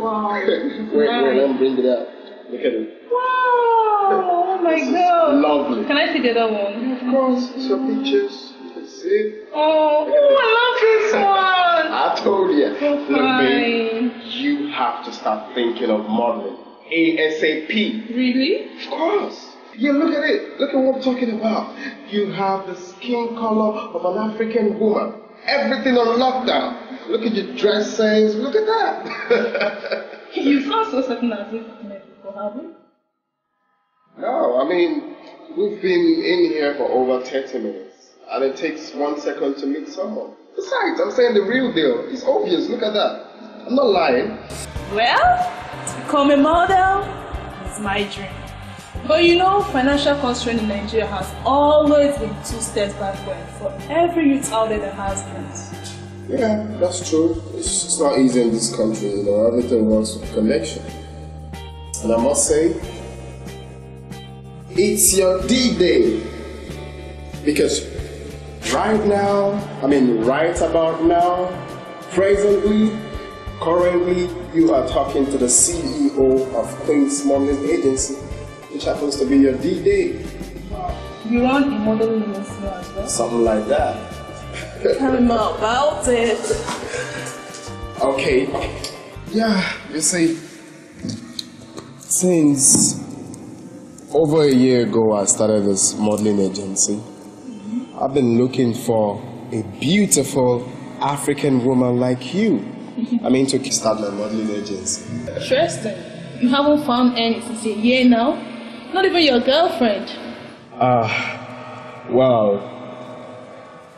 Wow. wait, wait, let me bring it up. Look at it. Wow! Oh my This is god! lovely. Can I see the other one? Of course, it's your pictures. You can see it. Oh, oh I love this one! I told you. So Look, babe, you have to start thinking of modeling. ASAP. Really? Of course. Yeah, look at it. Look at what I'm talking about. You have the skin color of an African woman. Everything on lockdown. Look at your dress sense. Look at that. You sound so certain as if met before, have you? no, I mean, we've been in here for over 30 minutes. And it takes one second to meet someone. Besides, I'm saying the real deal. It's obvious. Look at that. I'm not lying. Well, to become a model is my dream. But you know, financial constraint in Nigeria has always been two steps backward for every youth out there that has dreams. Yeah, that's true. It's, it's not easy in this country, you know, everything wants connection. And I must say, it's your D Day. Because right now, I mean, right about now, presently, currently, you are talking to the CEO of Queen's Modeling Agency, which happens to be your D Day. You run a modeling agency as well. Something like that. Tell me more about it. Okay. Yeah, you see, since over a year ago, I started this modeling agency. Mm-hmm. I've been looking for a beautiful African woman like you. I mean, to start my modeling agency. Interesting. You haven't found any since a year now? Not even your girlfriend. Ah, well,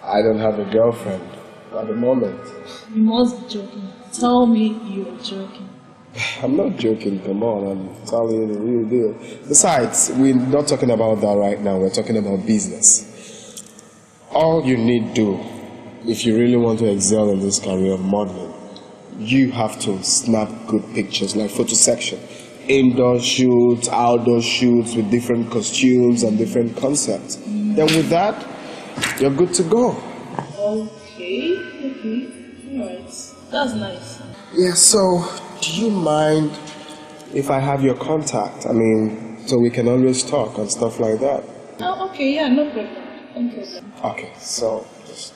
I don't have a girlfriend at the moment. You must be joking. Tell me you're joking. I'm not joking, come on, I'm telling you the real deal. Besides, we're not talking about that right now, we're talking about business. All you need do, if you really want to excel in this career of modeling, you have to snap good pictures, like photo section. Indoor shoots, outdoor shoots with different costumes and different concepts. Then with that, you're good to go. Okay, okay. Alright. That's nice. Yeah, so do you mind if I have your contact? I mean, so we can always talk and stuff like that. Oh, okay, yeah, no problem. No problem. Okay, so just.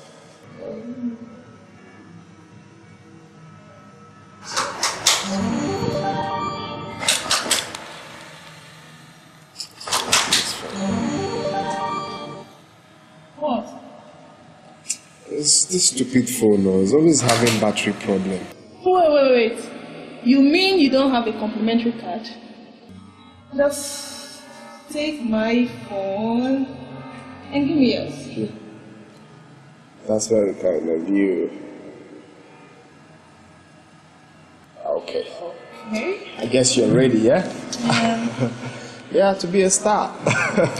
What? It's this stupid phone. It's always having battery problem. Wait, wait, wait. You mean you don't have a complimentary card? Just take my phone and give me yours. That's very kind of you. Okay. Okay. I guess you're ready, yeah? yeah, to be a star.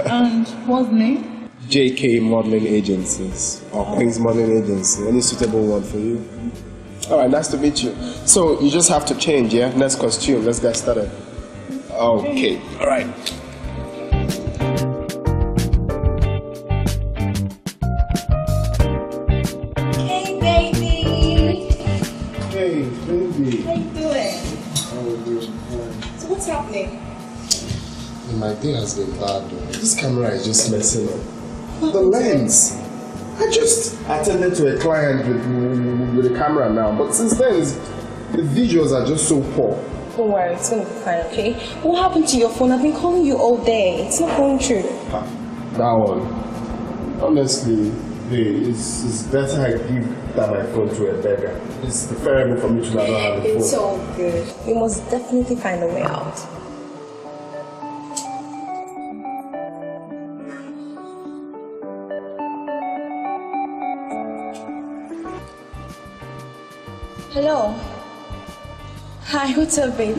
And what's the name? JK Modeling Agencies oh, or Queen's Modeling Agency. Any suitable one for you? All right, nice to meet you. So you just have to change, yeah? Next costume. Let's get started. Okay. All right. Hey, baby. Hey, baby. How you doing? Oh, So what's happening? My day has been bad though. This camera is just messing up. The lens. I just attended to a client with, with a camera now, but since then, the visuals are just so poor. Don't worry, it's gonna be fine, okay? What happened to your phone? I've been calling you all day. It's not going through. Ah, That one. Honestly, it's, it's better I give that my phone to a beggar. It's preferable for me to not have a phone. It's all good. We must definitely find a way out. Hello. Hi, what's up, babe?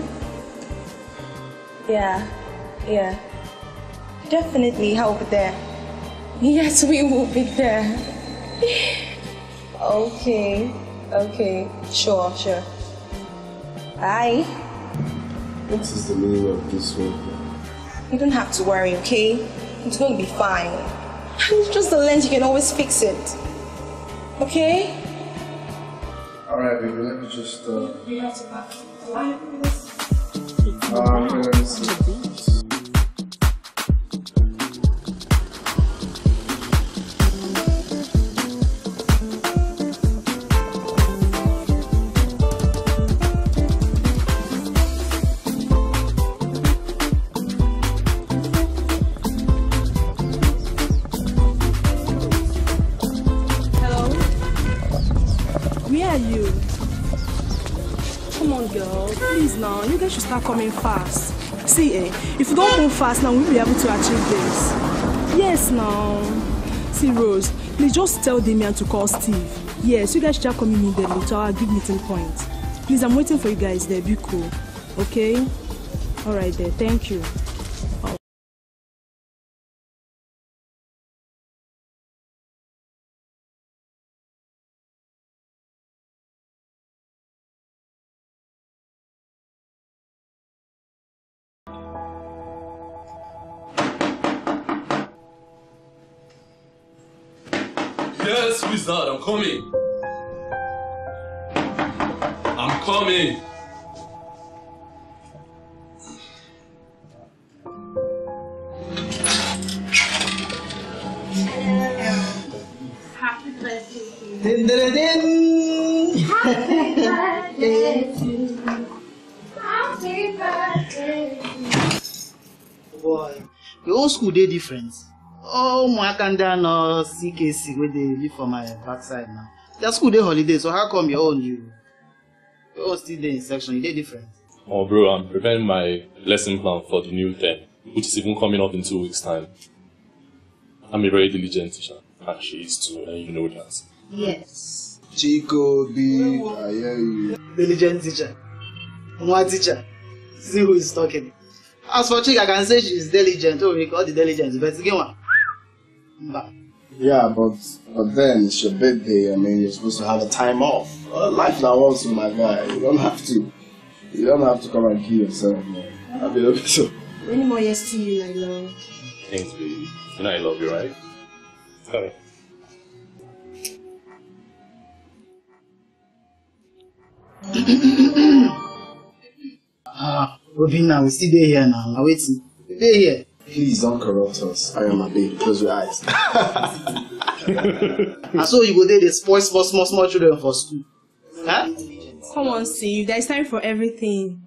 Yeah, yeah. Definitely, I'll there. Yes, we will be there. okay, okay, sure, sure. Bye. What is the meaning of this one? You don't have to worry, okay? It's going to be fine. It's just the lens, you can always fix it. Okay? Alright, baby, let me just. Uh, We Where are you? Come on, girl. Please now. You guys should start coming fast. See, eh? If you don't move fast now, we'll be able to achieve this. Yes, now. See, Rose, please just tell Damian to call Steve. Yes, you guys should start coming immediately to our big meeting point. Please, I'm waiting for you guys there. Be cool. Okay? Alright there. Thank you. Yes, wizard, I'm coming. I'm coming. Din, din, din. Boy, the old school dey different. Oh, ụmụaka ndị a nọ CKC wey dey live for my backside now. Their school dey holiday, so how come your own you? Your own still dey in section, dey different. Oh, bro, I'm preparing my lesson plan for the new term, which is even coming up in two weeks' time. I'm a very diligent teacher, and she is too, and you know that. Yes. Chico, B, I hear you. Diligent teacher. Nwa teacher. See who is talking. As for Chika, I can say she is diligent. Oh, we call the diligent, but again one. Mba. Yeah, but but then it's your birthday. I mean, you're supposed to have a time off. Uh, life now wants you, my guy. You don't have to. You don't have to come and kill yourself, man. I mean, okay, so. Many more years to you, my love. Thanks, baby. You know I love you, right? Sorry. Ah, Robina, we still dey here now. Now waiting. We dey here. Please don't corrupt us. I am a baby. Close your eyes. And so you go there, they spoil small, small, small children for school. Huh? Come on, Steve. There's time for everything.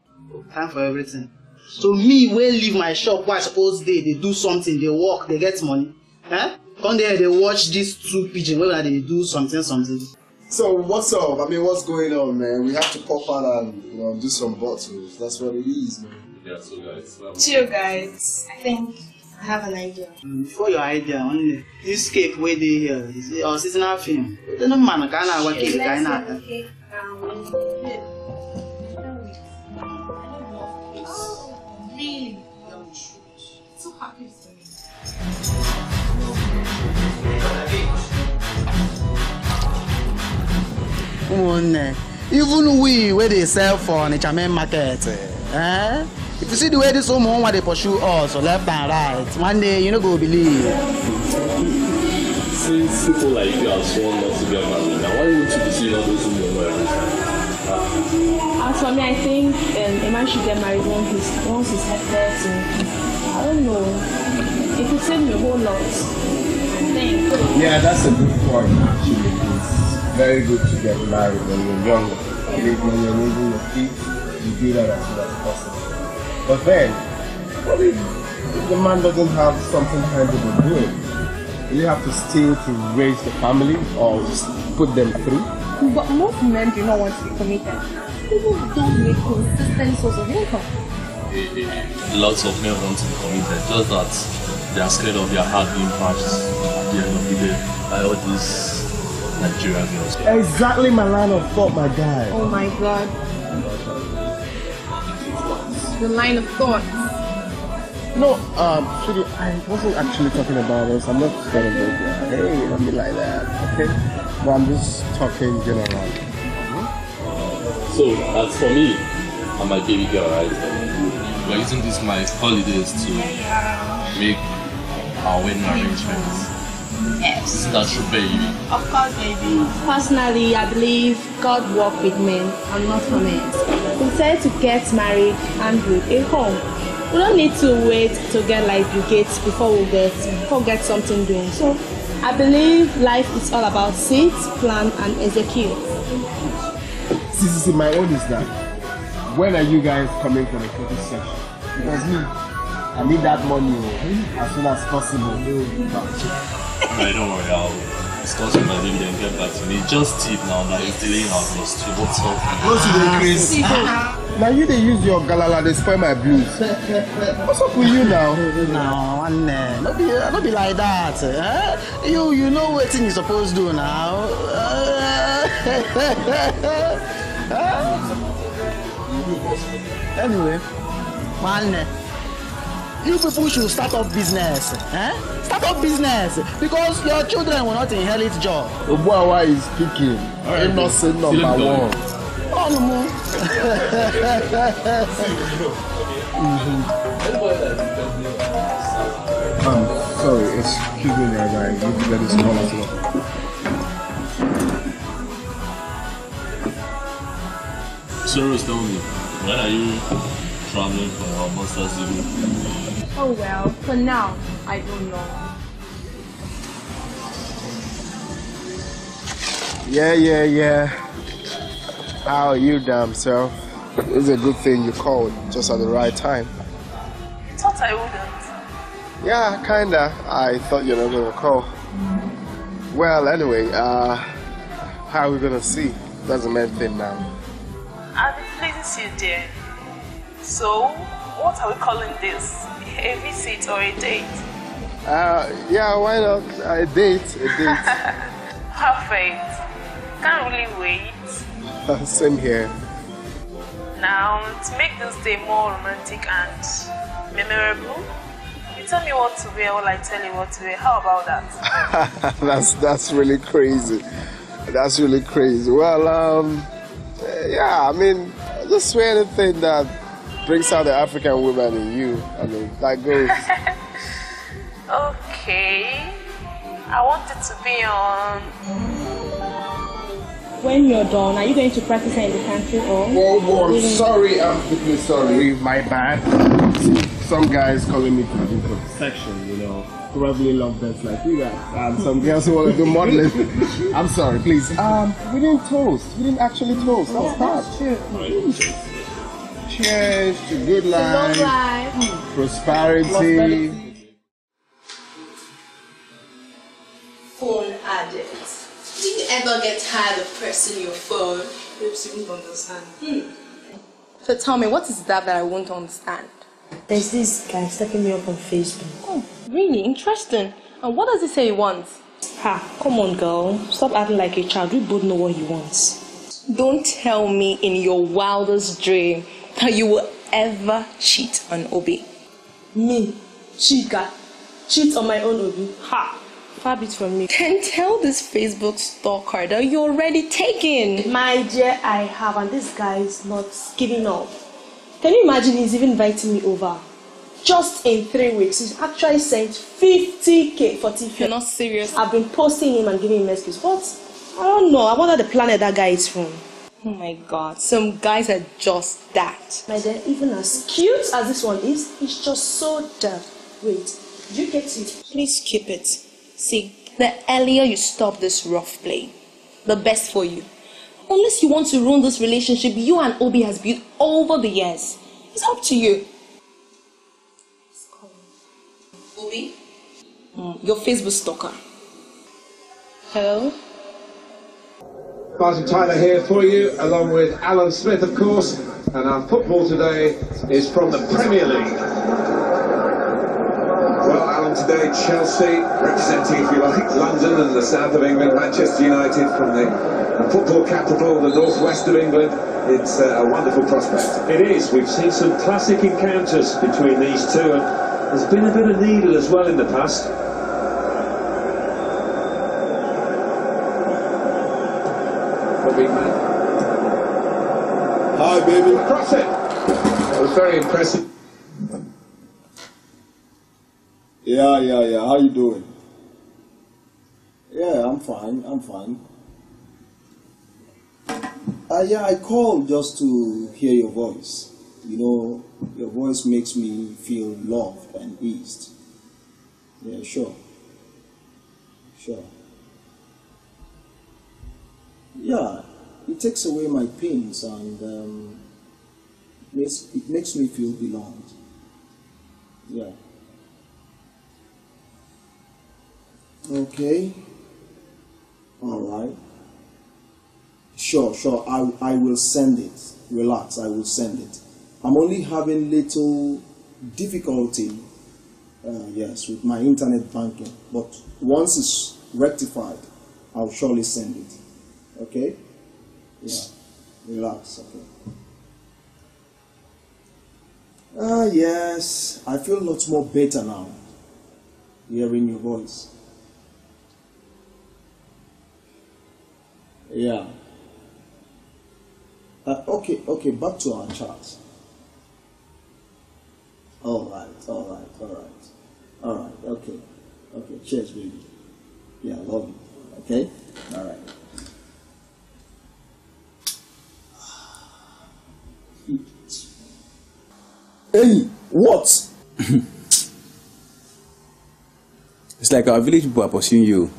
Time for everything. So me, wey leave my shop, where I suppose they dey do something, they work, they get money. Huh? Come there, they watch these two pigeon wey they do something, something. So what's up? I mean, what's going on, man? We have to pop out and you know do some bottles. That's what it is, man. Yeah, so guys. Um, Chill, guys. I think I have an idea. Mm, Before your idea, only this cake wey dey here is our seasonal film. Ndị mmanụ ka a na-agwa cake ka anyị na-ata. Really? So happy for me. even we wey dey sell for onitsha main market eh? If you see the way this ụmụ nwa dey pursue us left and right one day you no go believe. Since people like you are sworn not to get married, now why don't you be seeing all those women every time? As for me, I think um, a man should get married once he's, once he's headed to, I don't know, it could save me a whole lot. I think. Yeah, that's a good point. Actually, it's very good to get married when you're younger. When you're raising your feet, you do that as soon as possible. But then, what if, if the man doesn't have something tangible doing? Will you have to steal to raise the family or just put them through? But most men do not want to be committed. People don't make consistent source of income. Lots of men want to be committed, just that they are scared of their heart being crushed at the end of the day by all these Nigerian girls. Exactly my line of thought, my guy. Oh my god. The line of thought. No, um, sweetie, I wasn't actually talking about this. I'm not gonna go there. Hey, don't be like that, okay? But I'm just talking generally. So, as for me I'm my baby girl, right? We're using these my holidays to make our wedding arrangements. Yes. Isn't that true, baby? Of course, baby. Personally, I believe God worked with men and not women. We decided to get married and build a home. We don't need to wait to get like brigades before we get before we get something doing. So, I believe life is all about sit, plan, and execute. See, see, see, my own is that. When are you guys coming for the photo session? Because me, I need that money as soon as possible. Right, don't worry, I'll discuss with my baby then get back to me. Just tip now that it's delaying our plus two. What's up? What's with the crazy? Now you they use your galala, they spoil my blues. What's up with you now? No, one uh, no be no be like that. Eh? You you know what thing you supposed to do now. anyway, one uh, you people should start up business. Eh? Start up business because your children will not inherit job. Obuawa is speaking. Innocent See them number going. one. Oh no more. Um, sorry, excuse me, guys. I need to get this call as well. So, tell me, when are you traveling for your master's degree? Oh well, for now, I don't know. Yeah, yeah, yeah. How are you, damn self? It's a good thing you called just at the right time. Thought I wouldn't. Yeah, kinda. I thought you were not gonna call. Well, anyway, uh, how are we gonna see? That's the main thing now. I've been pleasing to you, dear. So, what are we calling this? A visit or a date? Uh, yeah, why not? A date, a date. Perfect. Can't really wait. Same here. Now, to make this day more romantic and memorable, you tell me what to wear while I tell you what to wear. How about that? that's that's really crazy. That's really crazy. Well, um, yeah, I mean, just wear anything that brings out the African woman in you. I mean, that goes. Okay. I want it to be on. When you're done, are you going to practice in the country or? Whoa, whoa, I'm sorry, I'm quickly sorry. My bad. Some guys calling me to do for section, you know. Probably love bets like you guys. And some girls who want to do modeling. I'm sorry, please. Um, we didn't toast. We didn't actually toast. That's bad. Cheers to good life, life. Mm, prosperity. phone addict. Do you ever get tired of pressing your phone? Babes, you won't understand. Hmm. So tell me, what is that that I won't understand? There's this guy stepping me up on Facebook. Oh, really? Interesting. And what does he say he wants? Ha, come on, girl. Stop acting like a child. We both know what he wants. Don't tell me in your wildest dream that you will ever cheat on Obi. Me, Chika, cheat on my own Obi. Ha, far be it from me. Then tell this Facebook stalker that you're already taken. My dear, I have, and this guy is not giving up. Can you imagine he's even inviting me over? Just in three weeks, he's actually sent 50k for You're not serious. I've been posting him and giving him excuse, but I don't know. I wonder the planet that guy is from. Oh my god, some guys are just that. My dear, even as cute as this one is, it's just so dark. Wait, did you get it? Please keep it. See, the earlier you stop this rough play, the best for you. Unless you want to ruin this relationship you and Obi has built over the years. It's up to you. Obi? Mm, your Facebook stalker. Hello? Martin Tyler here for you, along with Alan Smith, of course. And our football today is from the Premier League. Well, Alan, today Chelsea representing, if you like, London and the south of England, Manchester United from the, the football capital, the northwest of England. It's uh, a wonderful prospect. It is. We've seen some classic encounters between these two, and There's been a bit of needle as well in the past. For big man. Hi, baby. Cross it. That was very impressive. Yeah, yeah, yeah. How you doing? Yeah, I'm fine. I'm fine. Uh, yeah, I called just to hear your voice. You know, your voice makes me feel loved and eased. Yeah, sure. Sure. Yeah, it takes away my pains and um, makes, it makes me feel belonged. Yeah. Okay. All right. Sure, sure. I, I will send it. Relax, I will send it. I'm only having little difficulty, uh, yes, with my internet banking. But once it's rectified, I'll surely send it. Okay? Yeah. Relax, okay. Ah, yes. I feel lots more better now, hearing your voice. Yeah. Uh, okay, okay, back to our chat. All right, all right, all right. All right, okay. Okay, cheers, baby. Yeah, love you. Okay? All right. Hey, what? It's like our village people are pursuing you.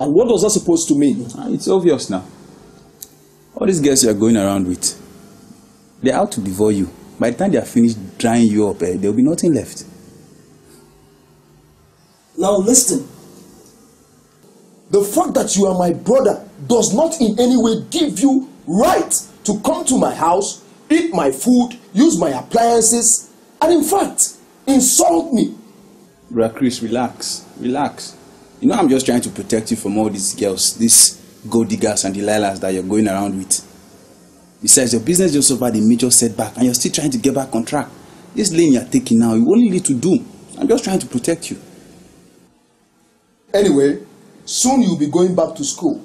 And what does that supposed to mean? Ah, It's obvious now. All these girls you are going around with, they're out to devour you. By the time they are finished drying you up, eh, there will be nothing left. Now listen. The fact that you are my brother does not in any way give you right to come to my house, eat my food, use my appliances, and in fact, insult me. Bro, Chris, relax, relax. You know I'm just trying to protect you from all these girls, these gold diggers and Delilahs that you're going around with. Besides, your business just suffered a major setback and you're still trying to get back on track. This lane you're taking now, you only lead to doom. I'm just trying to protect you. Anyway, soon you'll be going back to school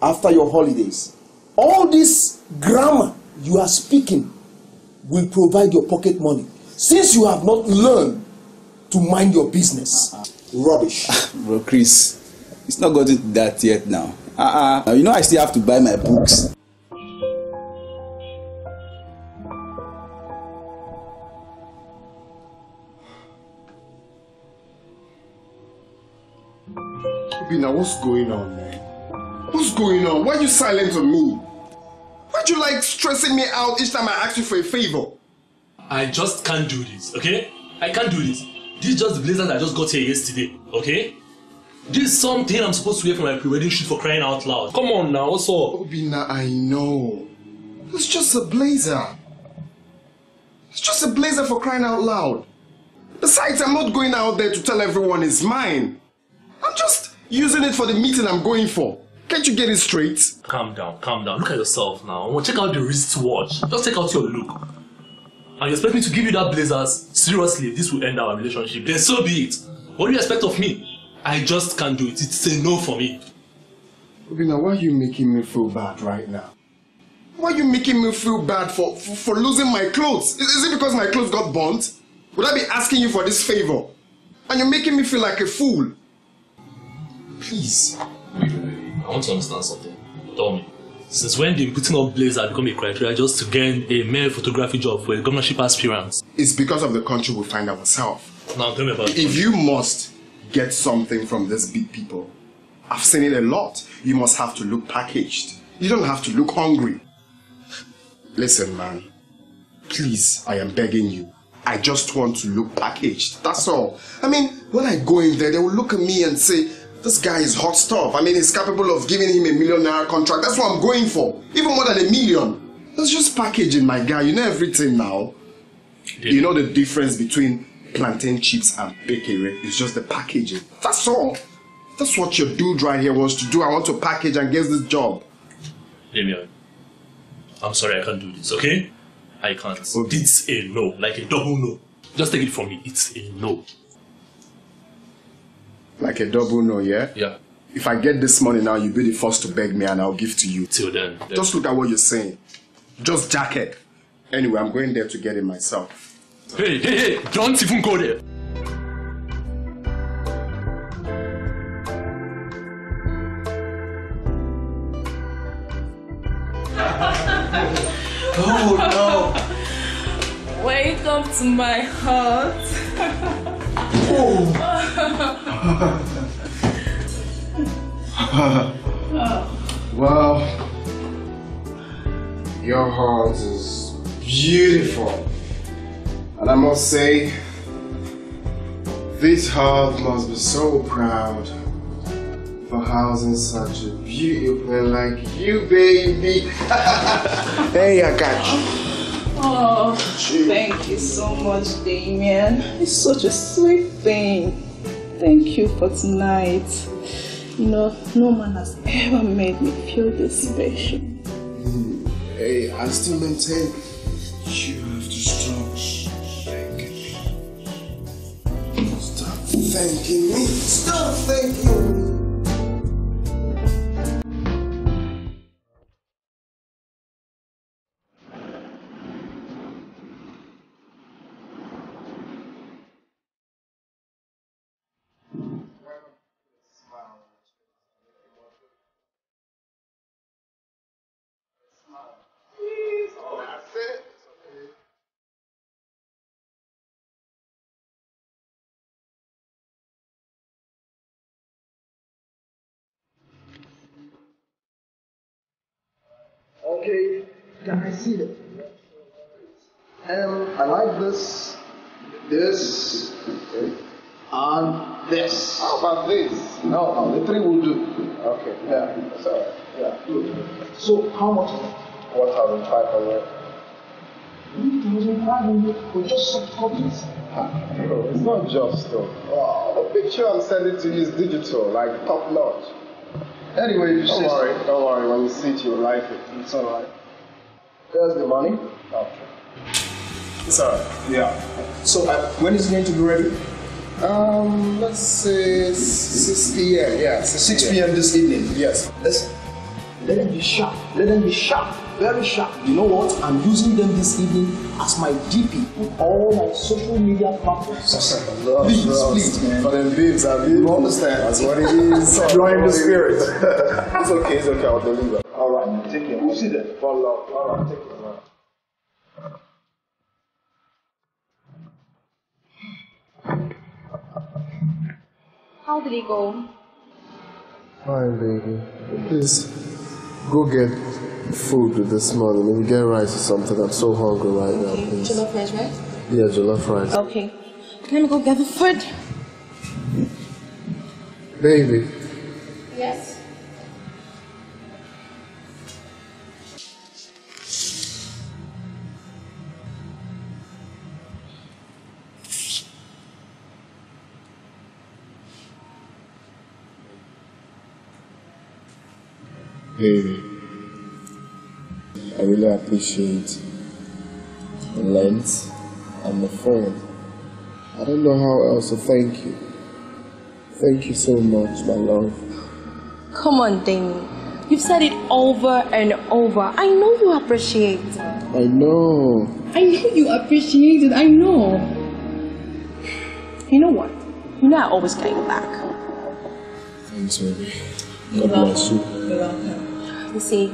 after your holidays. All this grammar you are speaking will provide your pocket money since you have not learned to mind your business. Rubbish. Bro, Chris, it's not gotten to that yet now. Uh-uh. You know I still have to buy my books. Obina, what's going on, man? What's going on? Why are you silent on me? Why'd you like stressing me out each time I ask you for a favor? I just can't do this, okay? I can't do this. This is just the blazer that I just got here yesterday, okay? This is something I'm supposed to wear for my pre-wedding shoot for crying out loud. Come on now, what's up? Obina, I know. It's just a blazer. It's just a blazer for crying out loud. Besides, I'm not going out there to tell everyone it's mine. I'm just using it for the meeting I'm going for. Can't you get it straight? Calm down, calm down. Look at yourself now. Well, check out the wristwatch. Just take out your look. And you expect me to give you that blazers? Seriously, this will end our relationship. Then so be it. What do you expect of me? I just can't do it. It's a no for me. Obina, why are you making me feel bad right now? Why are you making me feel bad for, for, for losing my clothes? Is, is it because my clothes got burnt? Would I be asking you for this favor? And you're making me feel like a fool. Please. I want to understand something. Tell me. Since when did putting on blazer become a criteria just to gain a male photography job for a governorship aspirant? It's because of the country we find ourselves. Now tell me about If you must get something from these big people, I've seen it a lot. You must have to look packaged. You don't have to look hungry. Listen, man. Please, I am begging you. I just want to look packaged. That's all. I mean, when I go in there, they will look at me and say, this guy is hot stuff. I mean, he's capable of giving him a million naira contract. That's what I'm going for. Even more than a million. That's just packaging, my guy. You know everything now. You know the difference between plantain chips and bakery. It's just the packaging. That's all. That's what your dude right here wants to do. I want to package and get this job. Damien, uh, I'm sorry I can't do this, okay? I can't. It's a no, like a double no. Just take it from me. It's a no. Like a double no, yeah? Yeah. If I get this money now, you'll be the first to beg me and I'll give to you. Till then. then. Just look at what you're saying. Just jacket. Anyway, I'm going there to get it myself. Hey, hey, hey! Don't even go there. Oh no! Welcome to my heart. Well, your heart is beautiful. And I must say, this heart must be so proud for housing such a beautiful like you, baby. hey, I got you. Oh, thank you so much, Damien. It's such a sweet thing. Thank you for tonight. You know, no man has ever made me feel this special. Hey, I still maintain you have to stop thanking me. Stop thanking me. Stop thanking me. Can I see that? Um, I like this, this, and this. How about this? No, no, the three will do. Okay. Yeah, right. yeah, good. So, how much? 1,500. 1,500 for just soft copies. Bro, it's not just though. Wow, the picture I'm sending to you is digital, like top notch. Anyway, if you Don't worry, so. don't worry. When you see it, you'll like it. It's alright. There's the money. Okay. It's alright. Yeah. So, uh, when is it going to be ready? Um, let's say 6 p.m. Yeah, 6 p.m. this evening. Yes. Listen, let them be sharp. Let them be sharp. Very sharp. You know what? I'm using them this evening as my DP on all my social media platforms. Please, bro, please, man. For them babes, I mean, You understand? That's what it is. You're in the spirit. it's okay, it's okay. I'll deliver. All right, man. Take care. We'll see then. Follow. All right, take care. man. How did it go? Fine, baby. Please, go get food this morning. Maybe get rice or something. I'm so hungry right now, please. Jollof rice, right? Yeah, jollof rice. Okay. Let me go get the food. Baby, Yes. Baby. I really appreciate the lens and the phone. I don't know how else to thank you. Thank you so much, my love. Come on, Damien. You've said it over and over. I know you appreciate it. I know. I know you appreciate it. I know. You know what? You know I always get you back. Thanks, baby. God bless you. You're welcome. You see,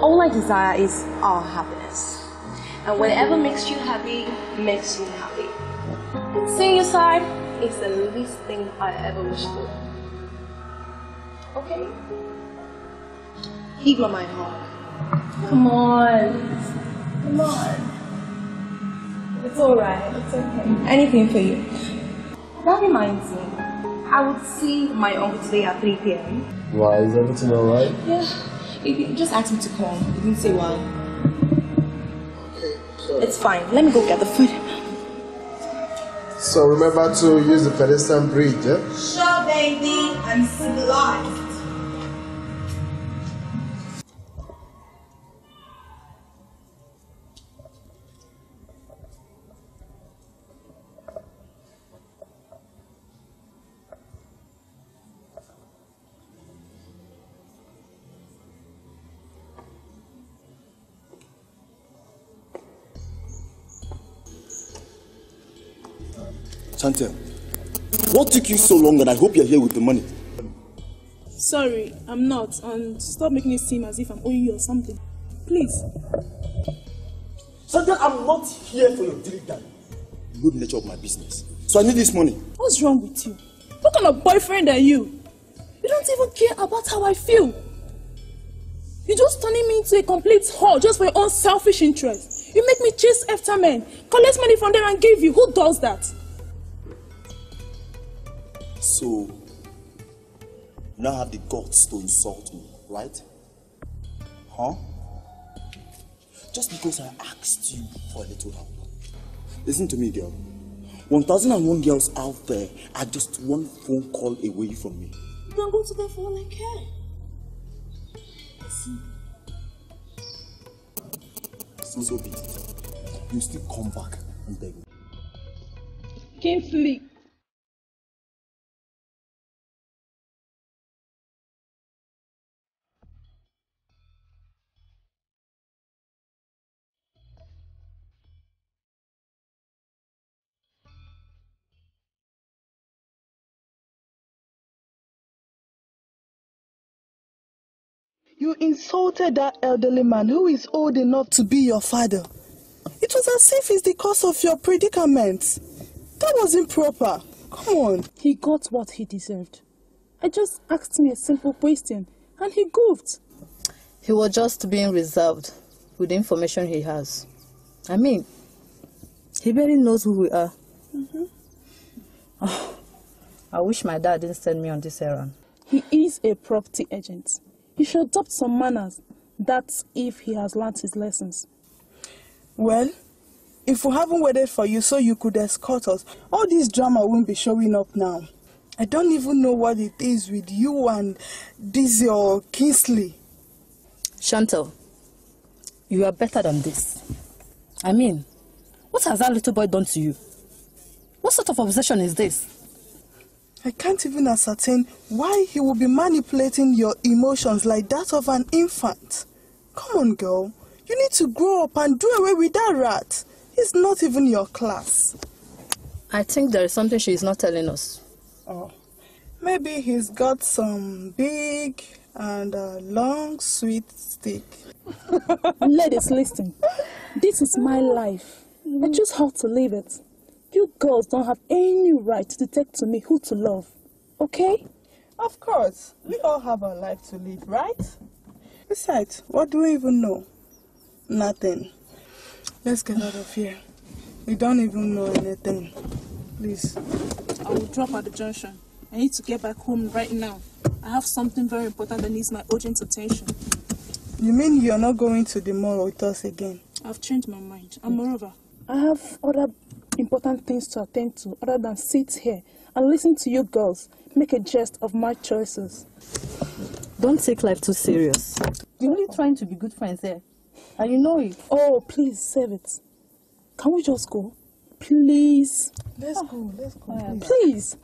all I desire is our happiness. And whatever makes you happy, makes me happy. Seeing your side is the least thing I ever wish for. Okay? Me my heart. Come on. Come on. It's alright. It's okay. Anything for you. That reminds me. I would see my uncle today at 3 p.m. Why? Is everything alright? Yeah. He just asked me to come. He didn't say why. Okay. It's fine. Let me go get the food. So remember to use the pedestrian bridge, eh? Sure, baby. I'm civilized. Chantel, what took you so long and I hope you're here with the money? Sorry, I'm not. And stop making it seem as if I'm owing you or something. Please. Chantel, I'm not here for your dally. You know the nature of my business. So I need this money. What's wrong with you? What kind of boyfriend are you? You don't even care about how I feel. You're just turning me into a complete whore just for your own selfish interest. You make me chase after men, collect money from them and give you. Who does that? So, you now have the guts to insult me, right? Huh? Just because I asked you for a little help. Listen to me, girl. 1001 girls out there are just one phone call away from me. Then go to the phone and care. Listen. Since so be it. You still come back and beg me. Kingsley. You insulted that elderly man who is old enough to be your father. It was as if it's the cause of your predicament. That was improper. Come on. He got what he deserved. I just asked him a simple question and he goofed. He was just being reserved with the information he has. I mean, he barely knows who we are. Mm-hmm. Oh, I wish my dad didn't send me on this errand. He is a property agent. He should adopt some manners. That's if he has learnt his lessons. Well, if we haven't waited for you so you could escort us, all this drama won't be showing up now. I don't even know what it is with you and this your Kingsley. Chantal, you are better than this. I mean, what has that little boy done to you? What sort of obsession is this? I can't even ascertain why he will be manipulating your emotions like that of an infant. Come on, girl. You need to grow up and do away with that rat. He's not even your class. I think there is something she is not telling us. Oh. Maybe he's got some big and uh, long sweet stick. Ladies, listen. This is my life. I choose how to live it. You girls don't have any right to dictate to me who to love. Okay? Of course. We all have our life to live, right? Besides, what do we even know? Nothing. Let's get out of here. We don't even know anything. Please. I will drop at the junction. I need to get back home right now. I have something very important that needs my urgent attention. You mean you're not going to the mall with us again? I've changed my mind. And moreover, I have other important things to attend to other than sit here and listen to you girls make a jest of my choices. Don't take life too serious. You're only trying to be good friends there. And you know it. Oh, please, save it. Can we just go? Please. Let's oh. go, let's go. Please.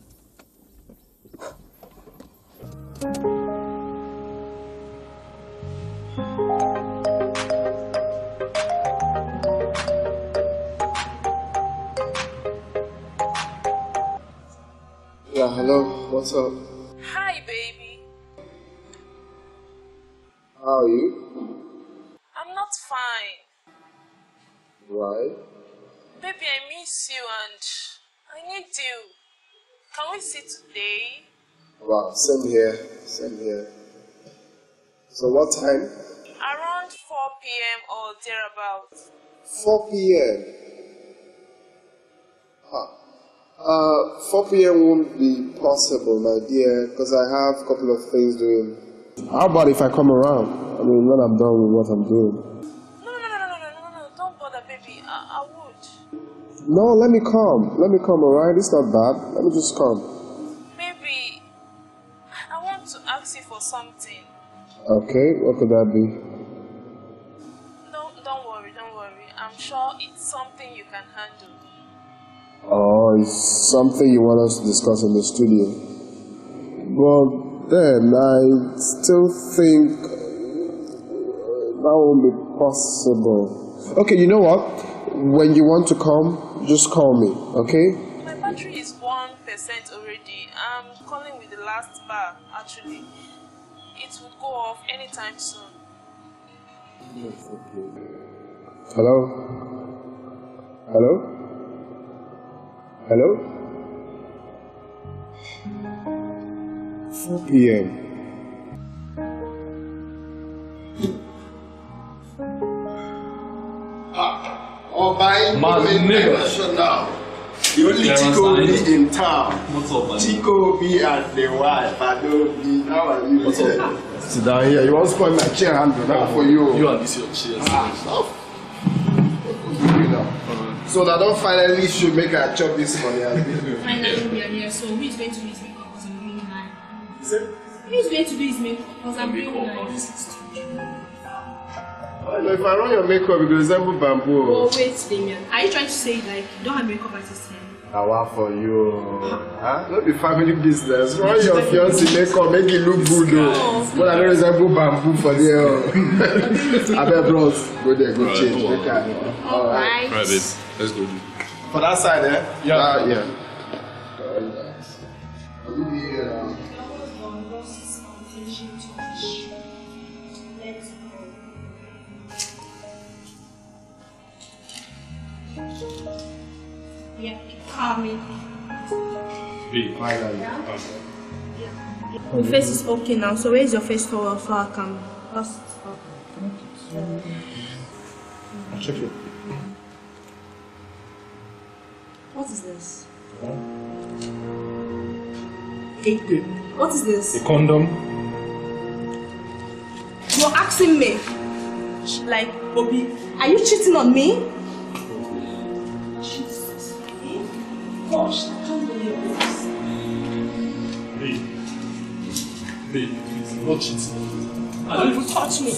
Yeah, hello. What's up? Hi, baby. How are you? I'm not fine. Why? Baby, I miss you and I need you. Can we see today? Wow, same here. Same here. So what time? Around 4 p.m. or thereabouts. 4 p.m. Huh. Ah, Uh, 4 p.m. won't be possible, my dear, because I have a couple of things doing. How about if I come around? I mean, when I'm done with what I'm doing. No, no, no, no, no, no, no, no, don't bother, baby. I, I would. No, let me come. Let me come, alright? It's not bad. Let me just come. Baby, I want to ask you for something. Okay, what could that be? Oh, it's something you want us to discuss in the studio. Well, then, I still think uh, that won't be possible. Okay, you know what? When you want to come, just call me, okay? My battery is 1% already. I'm calling with the last bar, actually. It would go off anytime soon. Yes, okay. Hello? Hello? Hello? 4 p.m. Ọba nigga. International. The only Chico Obi in town. What's up, man? Chico Obi and the wife, Adobe. How are you? What's up? Sit down here. You want to spoil my chair handle now for you. You and this your cheers. Ah, stop. So that don't finally should make I chop this money. Finally, we are here. So who is going to do his makeup? Because I'm really high. Who is going to do his makeup? Because I'm really high. Well, if I run your makeup, it will resemble bamboo. Oh wait, Damien. Are you trying to say like you don't have makeup artist here? I want for you. Huh? Not be family business. Run your fiancé makeup, make it look good though. But I don't resemble bamboo for there. oh. I bet bros go there, go Alright, change. go on. Make I. Alright. Right, babe. Let's go. dude. For that side, eh? Yeah. Ah, yeah. Yeah, Babe. Your face is okay now, so where's your face towel so I can just Check it. What is this? What is this? A condom. You're asking me. Like, Bobby, are you cheating on me? Gosh, I can't believe this. Babe. Babe, please. Not cheating. I Don't don't even touch me.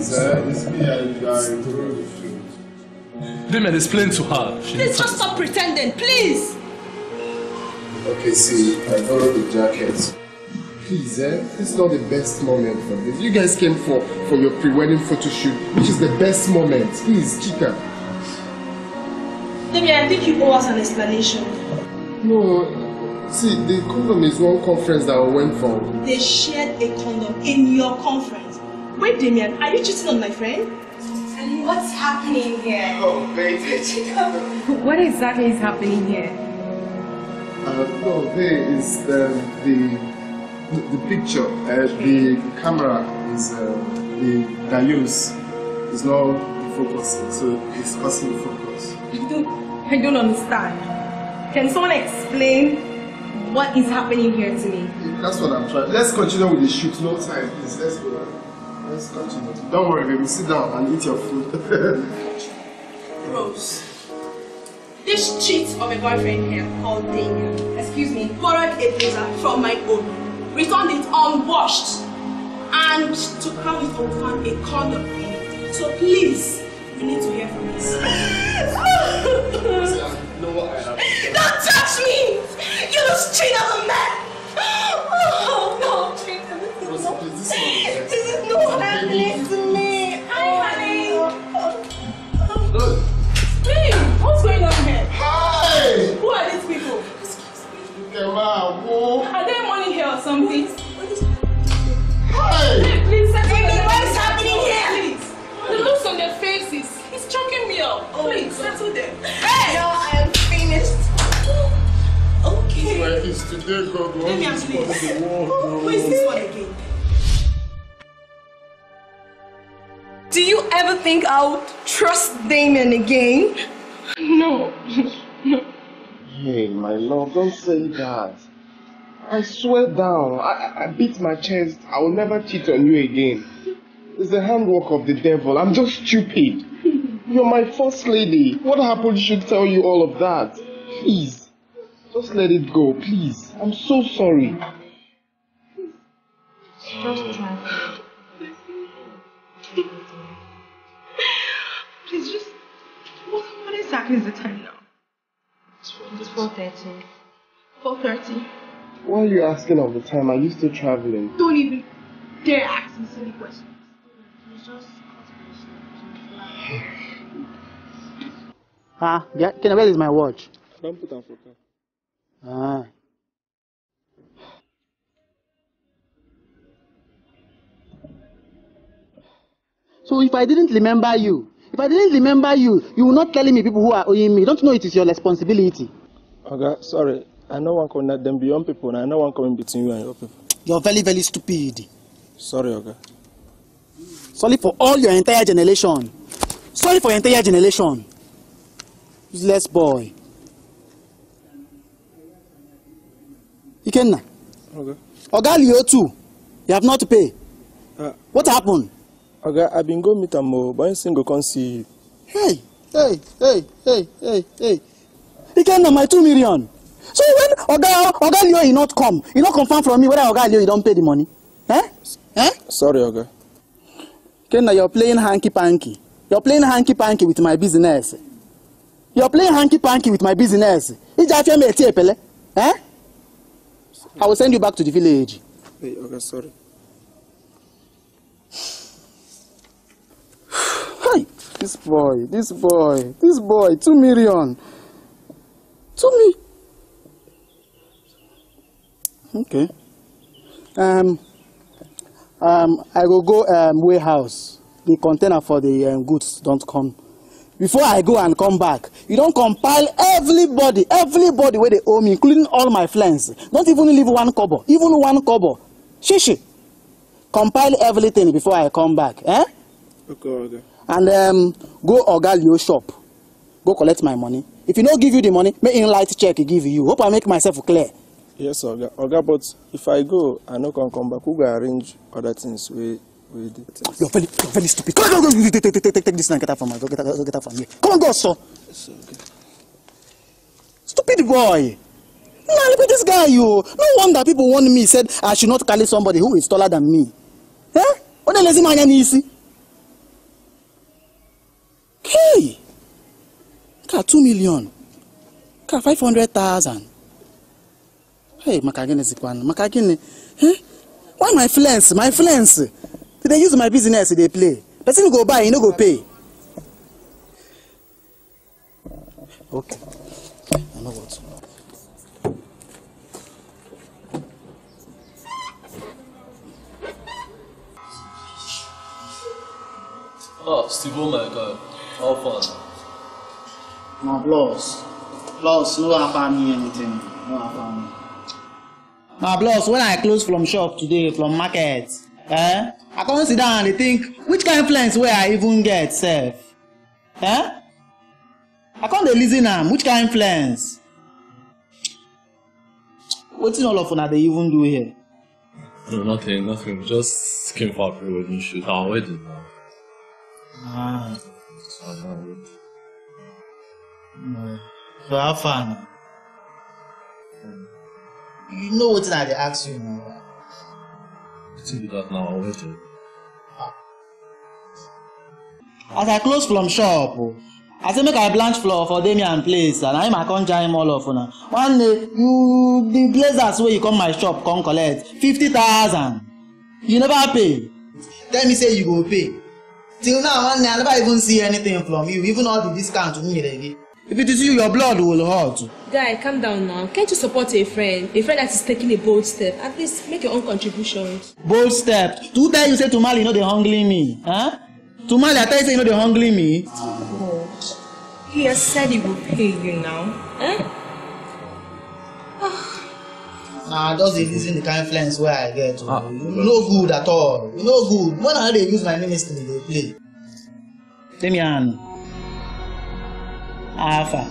Sir, it's me and you are in the Damien, explain to her. She Please just stop pretending, please. Okay, see, I borrowed the jacket. Please, eh? This is not the best moment for this. You guys came for, for your pre-wedding photo shoot, which is the best moment. Please, Chika. Damien, I think you owe us an explanation. No, see, the condom is one conference that I went for. They shared a condom in your conference. Wait, Damien, are you cheating on my friend? And what's happening here? Oh, baby. What exactly is happening here? Uh, no, there is the, the, the picture, uh, the camera is, uh, the diodes is not focusing, so it's causing focus. I don't, understand. Can someone explain what is happening here to me? That's what I'm trying. Let's continue with the shoot. No time, please. Let's go. now. Let's continue. Don't worry, baby. Sit down and eat your food. Rose. This cheat of a boyfriend here called Damien, excuse me, borrowed a blazer from my own, returned it unwashed, and to crown it all found a condom in it. So please, you need to hear from us. Don't touch me! You just cheat as a man! Oh, no, treat This is not happening to me! Hi, honey! Look. Hey, what's going on here? Hi! Who are these people? Excuse me. Are they money here or something? Hi! Hey, please on their faces. He's choking me up. Oh, Please, settle them. Hey! No, I am finished. Okay. Where is today, God? Let me ask you this. Who is this one again? Do you ever think I would trust Damien again? No. Hey, my love, don't say that. I swear down. I, I beat my chest. I will never cheat on you again. It's the handwork of the devil. I'm just stupid. You're my first lady. What happened should tell you all of that. Please. Just let it go, please. I'm so sorry. Just try. Please just. What, what exactly is the time now? It's 4.30. 4.30. Why are you asking of the time? Are you still traveling? Don't even dare ask me silly questions. Ah, yeah, Kenna, where is my watch? Don't put on for car. Ah. So if I didn't remember you, if I didn't remember you, you will not telling me people who are owing me. Don't you know it is your responsibility? Okay, sorry. I know one connect them beyond people, and I know one coming between you and your people. You're very, very stupid. Sorry, okay. Sorry for all your entire generation. Sorry for your entire generation. Useless boy. Ikenna. Okay. Oga Leo too. You have not to pay. Uh, What happened? Okay, I been go meet am o, but him say go come see. Hey, hey, hey, hey, hey, hey. Ikenna, my two million. So when Oga Oga Leo he not come, he not confirm from me whether Oga Leo he don pay the money. Eh? Eh? Sorry, okay. Ikenna, you're playing hanky panky. You're playing hanky panky with my business. You're playing hanky panky with my business. Ija afia me eti epele. Eh? I will send you back to the village. Hey, okay, sorry. Hi, this boy, this boy, this boy, two million. Two me. Okay. Um, um, I will go um, warehouse. The container for the um, goods don't come. Before I go and come back, you don't compile everybody, everybody where they owe me, including all my friends. Don't even leave one kobo, even one kobo. Shishi. Compile everything before I come back. Eh? Okay, okay. and um, go oga leo shop go collect my money if he no give you the money make him light check he give you hope i make myself clear. Yes, Oga. Oga, but if I go, I no can come back. Who go arrange other things we we did? you're very you're very stupid. Come on go go take take take take take this and get out from my go get out go get out from here. Come on go so stupid boy. Na look at this guy yo. No wonder people warn me said i should not carry somebody who is taller than me. Eh? O de lezi m anya n'isi? Hey! Ka two million. Ka five hundred thousand hey maka gịnị zikwanụ maka gịnị eh? Why my friends my friends dey dey use my business dey play. Person go buy e no go pay. Okay. I know what Oh, Steve, oh my god. How fun. na plus. Plus no offer me anything. No offer me. Na plus when i close from shop today from market eh i come sit down dey think which kind friends wey i even get sef eh i come dey reason am which kind friends wetin all of una dey even do here. No, nothing, nothing. We just came for our pre-wedding shoot. Our wedding now. Ah, so how far na. You know wetin i dey ask you now. wetin be that now? Our wedding. as i close from shop o i say make i blanch floor for damian place and na him i come jam all of una one day you the blazers wey you come my shop come collect fifty thousand you never pay tell me say you go pay till now one day i never even see anything from you even all the discount wey you dey give if it is you your blood will hot. Guy, calm down now. Can't you support a friend? A friend that is taking a bold step. At least make your own contributions. bold step who tell you say tumali no dey hungry me huh? tumali i tell you say you no dey hungry me. He has said he will pay you now. Eh? na just dey reason the kind friends wey i get o ah, you no good at all you no good when i dey use my ministry dey play. damian alpha.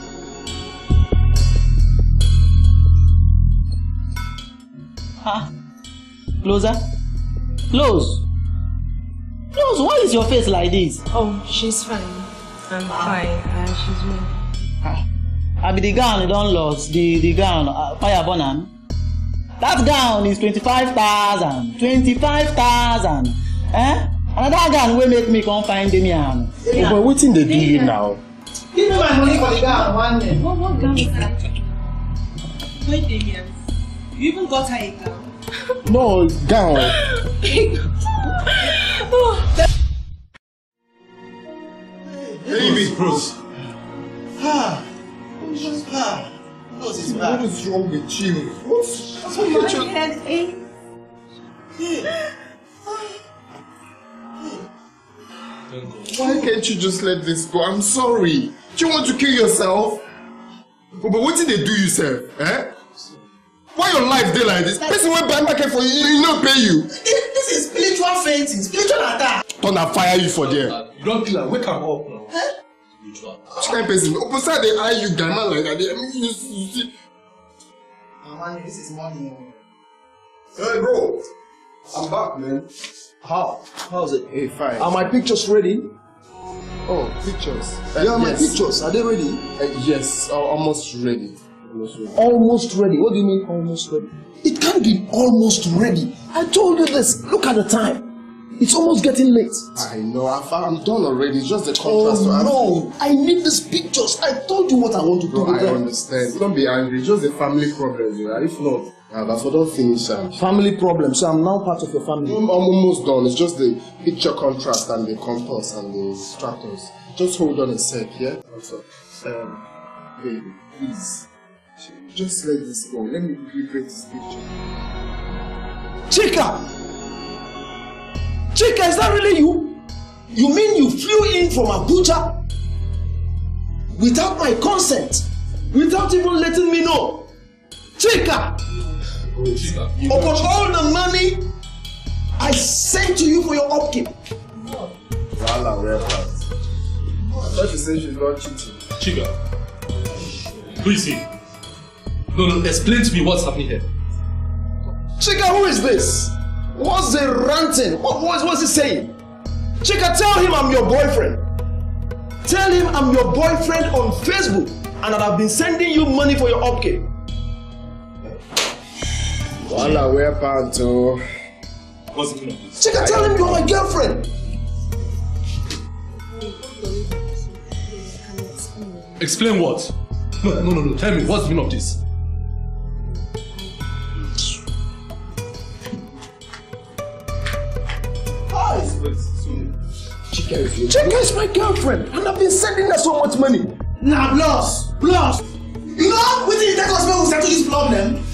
ah closer close close why is your face like this. Oh, she's fine. I'm fine. Uh, she's well. abi the gown you don lost the the gown uh, fire burn am that gown is twenty-five thousand twenty-five thousand eh another gown wey make me come find damian. Hey, boy, wetin dey do you now? Give me my money for the gown one day. What, what gown is that? Wait, Damien. You even got her a gown. No, gown. oh, Baby, bros. Ah. Ah. Is What is wrong with you? What's what's My with you? head ache. Why can't you just let this go? I'm sorry. Do you want to kill yourself? But, but what did they do yourself? Eh? Why your life dey like this? Person wey buy market for you, you no pay you. This is spiritual fainting, spiritual attack. Thunder fire you for there. Kill am, wake am up now. Which kind person? Opposite dey eye you guy man like that. I mean, you, you see. man, this is money. Hey, bro. I'm back, man. How? How's it? Hey, fine. Are my pictures ready? Oh, pictures. Uh, yeah, my yes. pictures. Are they ready? Uh, yes, uh, almost ready. Almost ready. Almost ready. What do you mean almost ready? It can't be almost ready. I told you this. Look at the time. It's almost getting late. I know. I've, I'm done already. It's just the contrast. Oh no! I need these pictures. I told you what I want to do Bro, with I understand. Don't be angry. It's just a family problem. You know? If not, that's what don't finish. Um, Family problem. So I'm now part of your family. I'm almost done. It's just the picture contrast and the contours and the stratos. Just hold on a sec, yeah? Also, um, baby, please. Just let this go. Let me recreate this picture. Chika! Chika, is that really you? You mean you flew in from Abuja without my consent? Without even letting me know? Chika! Upon all the money I sent to you for your upkeep. Voila, we're out. I thought you said she's not cheating. Chiga, who is he? No, no, explain to me what's happening here. Chika, who is this? What's the ranting? What, what's, what's he saying? Chika, tell him I'm your boyfriend. Tell him I'm your boyfriend on Facebook and that I've been sending you money for your upkeep. We're out. Oh. What's the meaning of this? Chika, tell him you're my girlfriend. Explain what? No, no, no, no. Tell me, what's the meaning of this? Chika is, my girlfriend and I've been sending her so much money. Nah, plus, plus. You know, wetin dey take us make we settle this problem?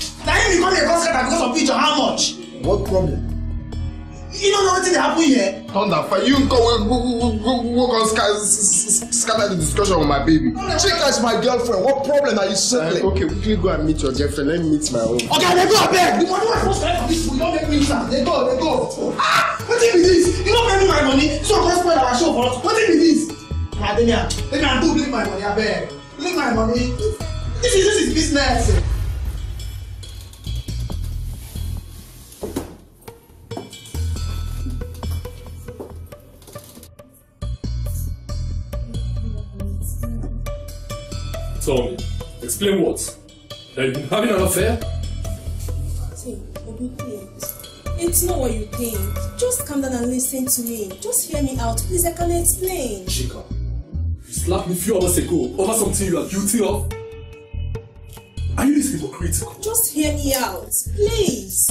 Na him become a cost cutter because of picture how much? What problem? You don't know wetin dey happen here? Thunder fire. You go, go, go, go, go, go scatter, scatter the discussion with my baby. Chika is my girlfriend. What problem are you Uh, settling? okay, quickly go and meet your girlfriend. Let me meet my own. Oga, dey go abeg. The money wey I suppose collect for this food don make me use am. Dey go, dey go. Ah, wetin be this? You no pay me my money, so you come spoil our show for us. Wetin be this? Na Damian, Damian, do bring my money abeg. Bring my money. This is this is business. Me. Explain what? That you've been having an affair? It's not what you think. Just calm down and listen to me. Just hear me out, please. I can explain. Chika, you slapped me a few hours ago over something you are guilty of. Are you this hypocritical? Just hear me out, please.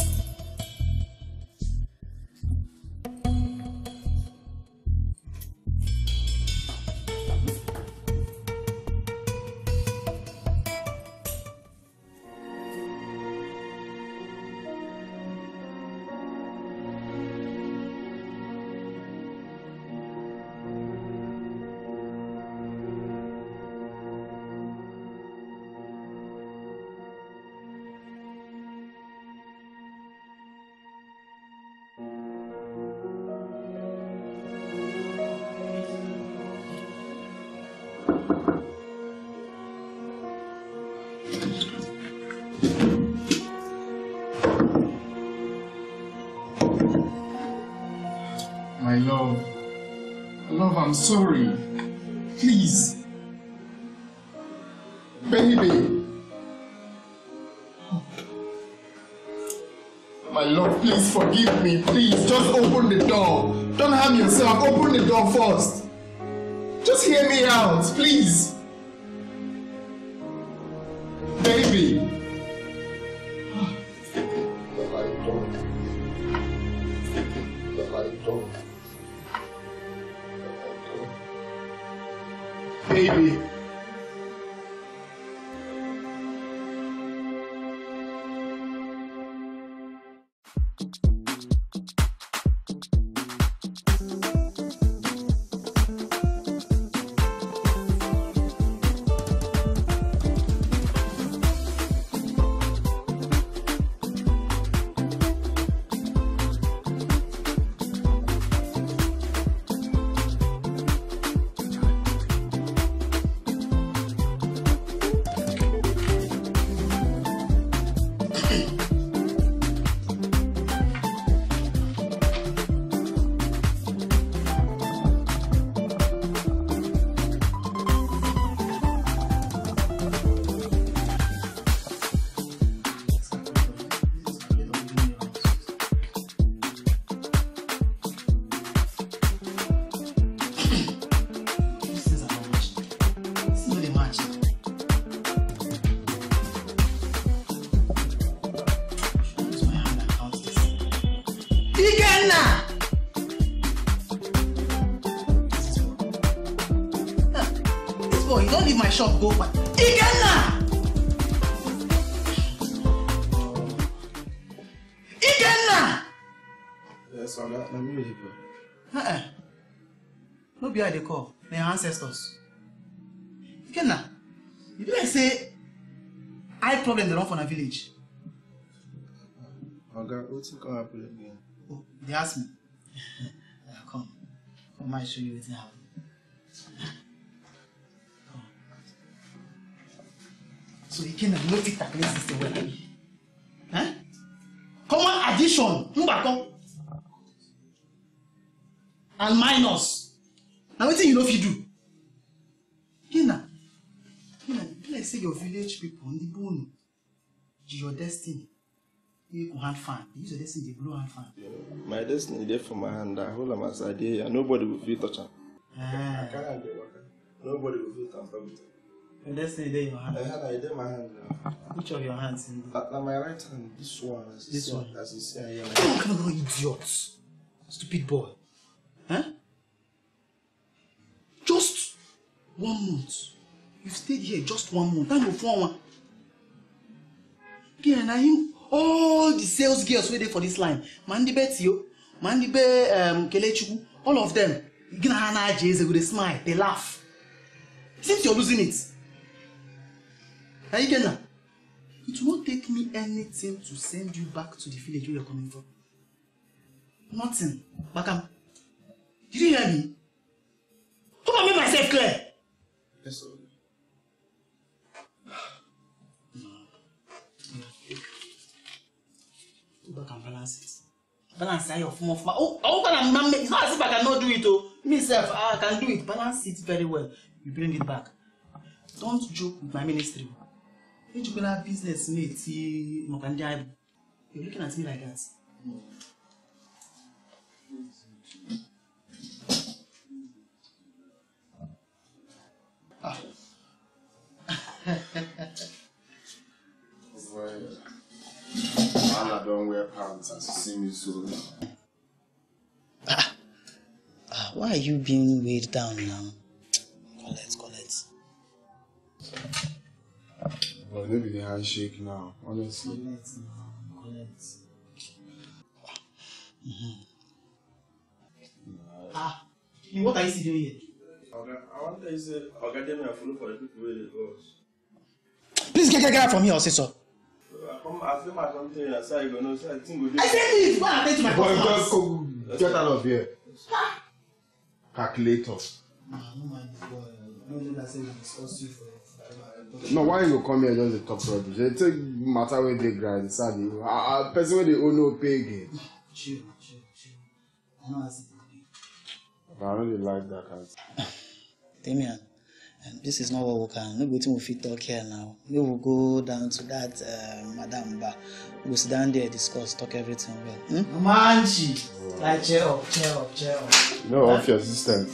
My love. Love, I'm sorry. Please. Baby. My love, please forgive me. Please, just open the door. Don't harm yourself. Open the door first. Just hear me out, please. Shop go back. Ikenna! Ikenna! Yes, Oga, na me call. Uh-uh. No be I dey call. Na your ancestors. Ikenna, you be like say eye problem dey run for na village. Oga, wetin come happen again? Oh, they ask me. Come. Come, I show you wetin happen. So Ikenna, you no fit calculate system well. Eh? Common addition, Mbako. And minus. Na wetin you no fit do? Ikenna, Ikenna, e be like say your village people, ndị be unu, ji your destiny. You go hand fan. You use your destiny dey blow hand fan. My destiny dey for my hand. I hold am as I dey here. Nobody go fit touch am. Ah. I carry am dey waka. Nobody go fit tamper with am. Destiny dey in your hand. I had I dey my hand now. Which of your hands? in Na na my right hand. This one. As This am- one? As you see am here. What kind of idiot? Stupid boy. Huh? Just one month. You stayed here just one month. Time go form one. Yeah, na him all the sales girls wey dey for this line. Mandibe Tio, Mandibe um, Kelechukwu, all of them. Gina ha na-aja eze with a smile, they laugh. Seems you're losing it. Are you getting that? It not take me anything to send you back to the village where you're coming from. Nothing. Bakam. Did you hear me? Hope I made myself clear. Yes, sir. Go back and balance it. Balance how your form of my oh oh can man it's not as if I cannot do it oh me self I can do it balance it very well you bring it back don't joke with my ministry ejukwana business me ti maka ndị anyị bụ you looking at me like that. Well, Anna don't wear pants see me so now. Ah, why are you being weighed down now? But maybe the handshake now, honestly. Collect now, collect. Mhm. Ah, you- what are you still doing here? I want to say, Oga, dem I follow for the people wey dey go. Please get get get out from here, so. I come, I feel my something, I you know, say I think. I said leave, go and attend to my Boy, customers. just go get out of here. Calculator. Ah, no mind boy. No need that say we discuss you for. No, why you come here just dey talk rubbish? They take matter wey dey ground, decide you. Ah, ah, person wey dey owe no pay again. Chill, chill, chill. I know as it be. But I no dey like that kind Damian, um, this is not what we can. No wetin we fit talk here now. We go down to that uh, Madam Ba. We go sit down there, discuss, talk everything well. Hmm? Manchi! Like, cheer up, cheer up, cheer up. You know, off your system.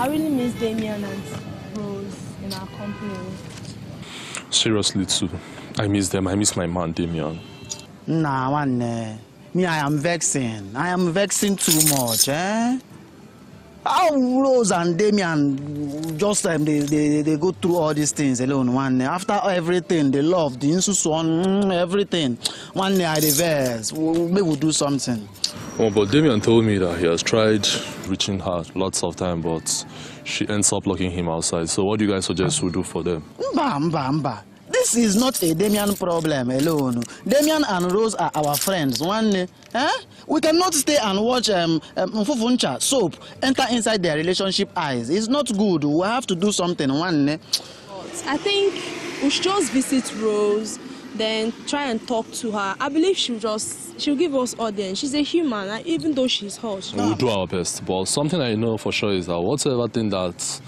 I really miss Damien and Rose in our company. Seriously, too. I miss them. I miss my man, Damien. Nah, one. Uh, me, I am vexing. I am vexing too much, eh? How Rose and Damian just um, they, they, they go through all these things alone one. After everything, the love, the insusun, mm, everything. One day I dey vex. Maybe we do something. Oh, but Damien told me that he has tried reaching her lots of times, but she ends up locking him outside. So, what do you guys suggest we do for them? Mba, mba, mba. The this is not a Damian problem alone. Damian and Rose are our friends. One, eh? We cannot stay and watch um, um Fufuncha soap enter inside their relationship eyes. It's not good. We have to do something. One. Eh? I think we should just visit Rose, then try and talk to her. I believe she'll just she'll give us audience. She's a human, like, even though she's hot. We'll do our best. But something I know for sure is that whatever thing that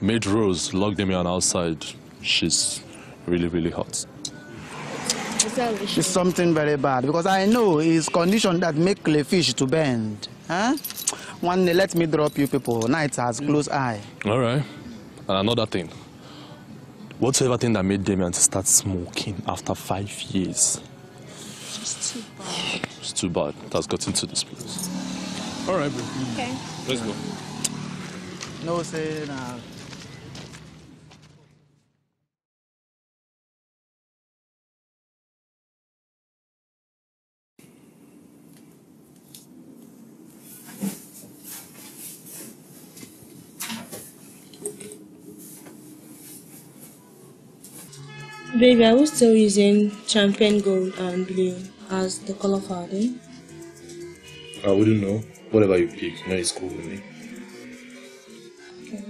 made Rose lock Damian outside, she's really, really hot. It's something very bad because I know it's condition that make the fish to bend. Huh? One day, let me drop you people. Night has close eye. All right. And another thing. Whatever thing that made Damian to start smoking after five years. It's too bad. It's too bad. That's got into this place. All right, bro. Okay. Let's go. No say now. Baby, I was still using champagne gold and blue as the color for our day. I wouldn't know. Whatever you pick, know it's cool with me. Okay.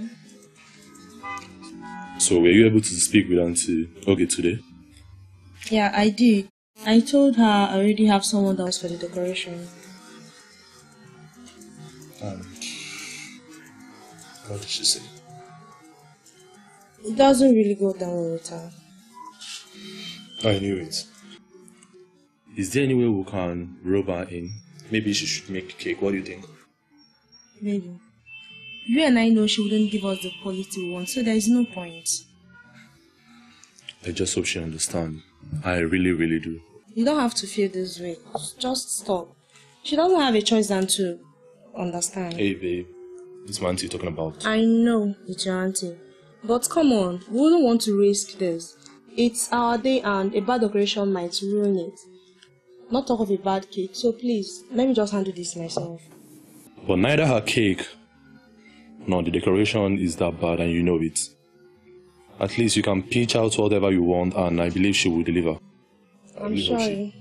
So were you able to speak with Auntie Okay today? Yeah, I did. I told her I already have someone else for the decoration. Um, and what did she say? It doesn't really go down well with her. I knew it. Is there any way we can rub her in? Maybe she should make cake. What do you think? Maybe. You and I know she wouldn't give us the quality we want, so there is no point. I just hope she understands. I really, really do. You don't have to feel this way. Just stop. She doesn't have a choice than to understand. Hey, babe. This man you're talking about. I know it's your auntie. But come on, we wouldn't want to risk this. It's our day and a bad decoration might ruin it. Not talk of a bad cake, so please, let me just handle this myself. But neither her cake nor the decoration is that bad, and you know it. At least you can pitch out whatever you want, and I believe she will deliver. I I'm hope she- sorry.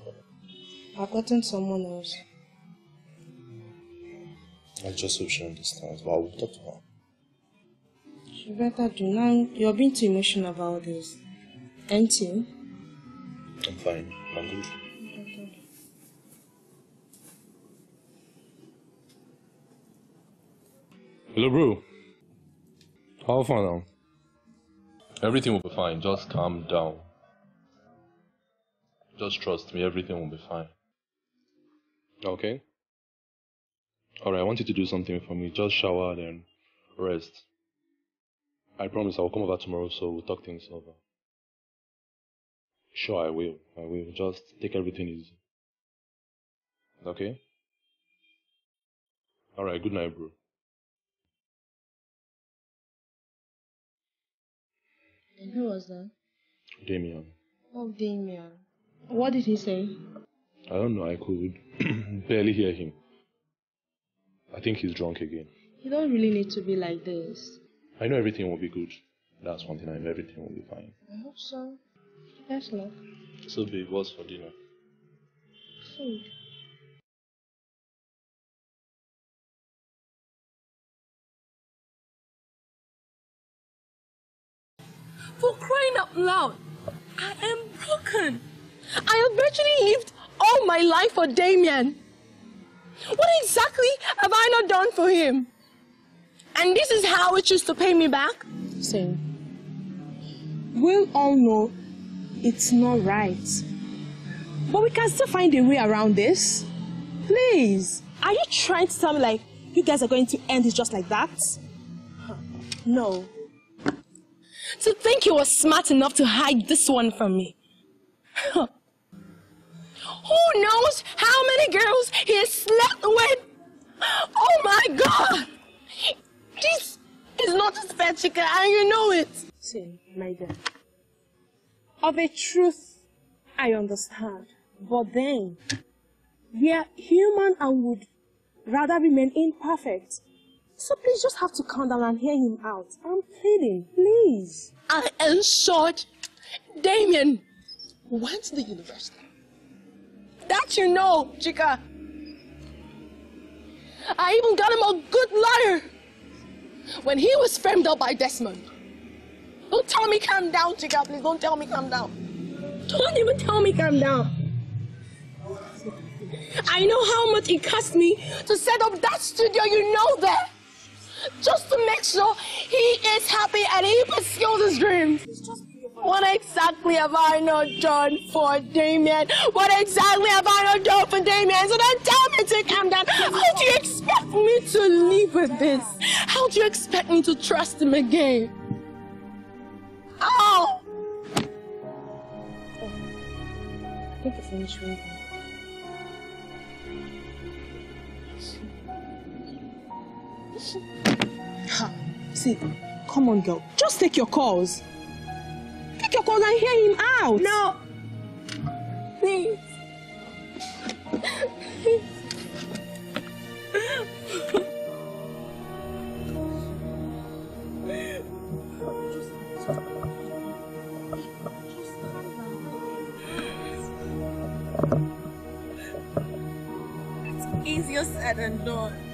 I've gotten someone else. I just hope she understands, but I will talk to her. She better do now. You're being too emotional about this. Ain't you? I'm fine. I'm good. Hello, bro. How far now? Everything will be fine. Just calm down. Just trust me. Everything will be fine. Okay? Alright, I want you to do something for me. Just shower and rest. I promise I'll come over tomorrow so we'll talk things over. Sure, I will. I will. Just take everything easy. Okay? Alright, good night, bro. And who was that? Damien. Oh, Damien. What did he say? I don't know, I could barely hear him. I think he's drunk again. You don't really need to be like this. I know everything will be good. That's one thing I know everything will be fine. I hope so. Best luck. So, babe, what's for dinner? Food. For crying out loud, I am broken. I have virtually lived all my life for Damien. What exactly have I not done for him? And this is how he chooses to pay me back? Same. We'll all know it's not right. But we can still find a way around this. Please. Are you trying to tell me like you guys are going to end it just like that? No. To think you were smart enough to hide this one from me. Who knows how many girls he has slept with? Oh my god! This is not a spare chicken and you know it. See, my dear. Of a truth, I understand. But then, we are human and would rather remain imperfect. So please just have to calm down and hear him out. I'm pleading, please. I short Damien went to the university. That you know, Chika. I even got him a good lawyer when he was framed up by Desmond. Don't tell me calm down, Chika, please. Don't tell me calm down. Don't even tell me calm down. I know how much it cost me to set up that studio you know there. Just to make sure he is happy and he pursues his dreams. What exactly have I not done for Damien? What exactly have I not done for Damien? So then tell me to calm down. How do you expect me to live with this? How do you expect me to trust him again? How? I think I finished reading. Ha. See, come on, girl. Just take your calls. Take your calls and hear him out. No. Please. It's easier said